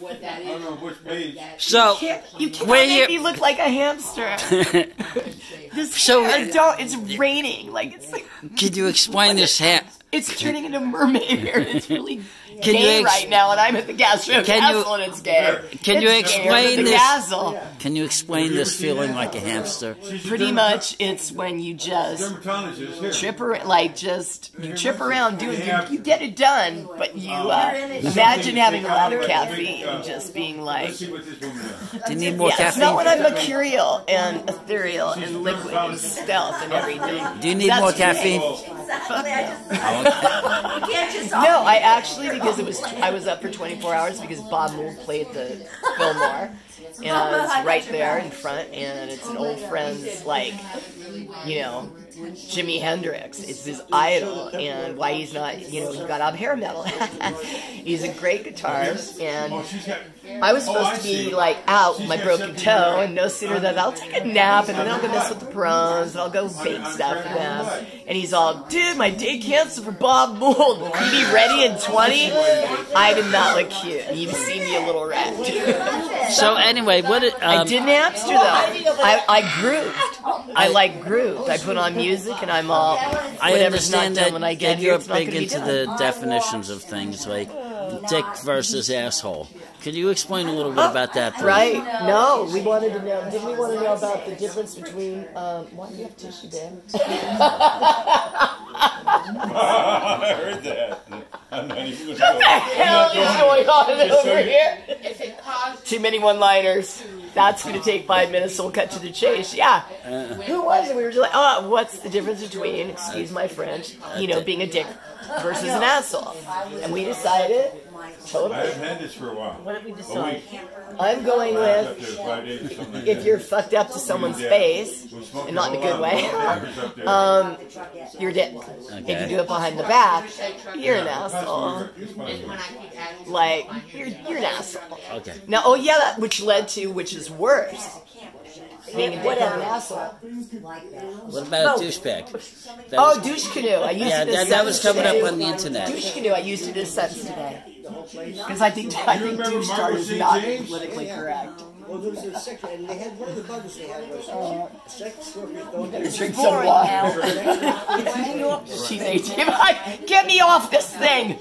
what that I don't know is. which page. So, Can't, you can't Where make you- me look like a hamster. This, So- I don't. It's raining. Like it's like can you explain this hat? It's turning into mermaid hair. It's really Can you gay ex- right now, and I'm at the Gastro Can you- and it's gay. Can you It's gay explain this? Castle. Can you explain this feeling like a hamster? She's Pretty dermat- much, it's when you just trip around, like just you trip around doing you, you get it done, but you uh, imagine having a lot of caffeine and just being like, Let's see what this woman does. Do you need more yeah, it's not when caffeine? I'm mercurial and ethereal and liquid and stealth and everything. Do you need That's more caffeine? Exactly. You can't just No, I actually because it was I was up for 24 hours because Bob Mould played the Fillmore, and I was right there in front, and it's an old friend's like, you know, Jimi Hendrix. It's his idol, and why he's not, you know, he got out of hair metal. he's a great guitarist, and Oh, she's got. I was Oh, supposed to be like out with my broken toe, and no sooner than I'll take a nap, and then I'll go mess with the prawns, and I'll go bake stuff for them. And he's all, dude, my day canceled for Bob Mould. Will you be ready in 20? I did not look cute. You've seen me a little wrecked. So anyway, what? It, I um, didn't hamster though. I, I grooved. I like grooved. I put on music, and I'm all, I whatever's not understand done that, when I get that here, you're it's big going to be into the definitions of things like dick versus asshole. Could you explain a little bit about that, please? Right? No, we wanted to know. Didn't we want to know about the difference between? Um, why do you have tissue, Dan? I heard that. I'm not even gonna What the hell is going on over here? If it caused Too many one-liners. That's going to take five minutes, so we'll cut to the chase. Yeah. Uh. Who was it? We were just like, oh, what's the difference between, excuse my French, you know, being a dick versus an asshole? And we decided, I totally. haven't had this for a while. What did we A decide? week. I'm going I with there five days or something like if you're fucked up to someone's face, and not in a good way, of peppers up there. um, you're dick. If you do it behind the back, you're an asshole. is when I keep asking. Like, you're, you're an asshole. Okay. Now, oh yeah, that, which led to, which is worse, being a dick and an asshole. What about a douchebag? That Oh, was- douche canoe. I used yeah, it as that, that was sentence coming up on the internet. Douche canoe. I used it as sentence today because I think I think douche star Margaret is not James? politically correct. Well, there was a section, and they had one of the buggers they had was uh, sex workers don't Drink some water. She's 18. Get me off this thing.